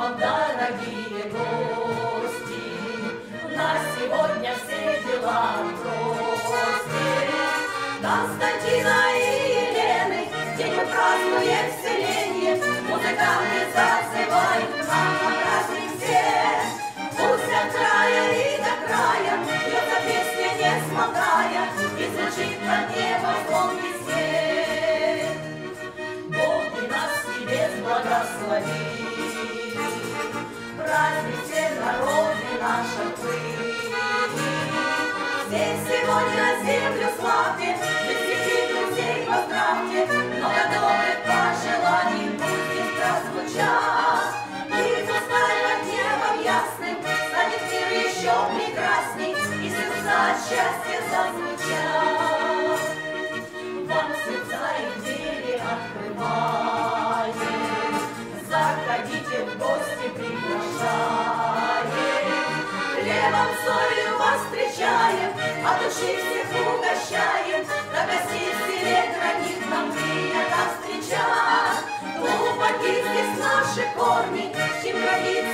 вам, дорогие гости. На сегодня все дела просты. Константина и Елены, день мы празднуем вселение, музыканты зазывают. гости приглашаем, Хлебом, солью вас встречаем, От души всех угощаем, На гостей в селе гранитном приятно встречать. Глубоки здесь наши корни, Чем родиться